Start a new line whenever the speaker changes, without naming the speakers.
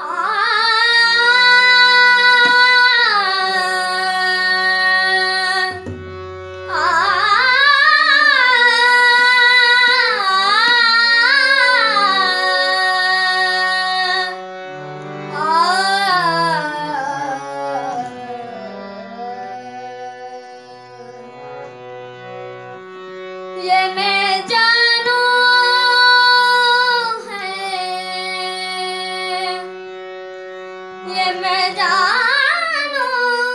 ये मैं जानू ये मैं जानू ये